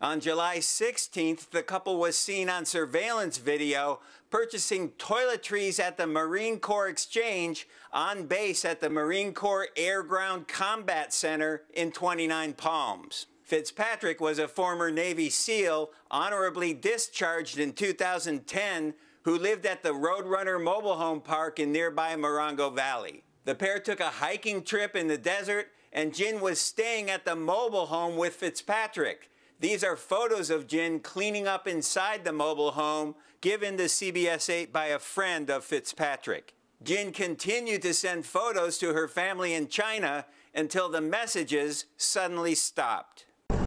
On July 16th, the couple was seen on surveillance video purchasing toiletries at the Marine Corps Exchange on base at the Marine Corps Air Ground Combat Center in 29 Palms. Fitzpatrick was a former Navy SEAL honorably discharged in 2010 who lived at the Roadrunner Mobile Home Park in nearby Morongo Valley. The pair took a hiking trip in the desert and Jin was staying at the mobile home with Fitzpatrick. These are photos of Jin cleaning up inside the mobile home given to CBS 8 by a friend of Fitzpatrick. Jin continued to send photos to her family in China until the messages suddenly stopped.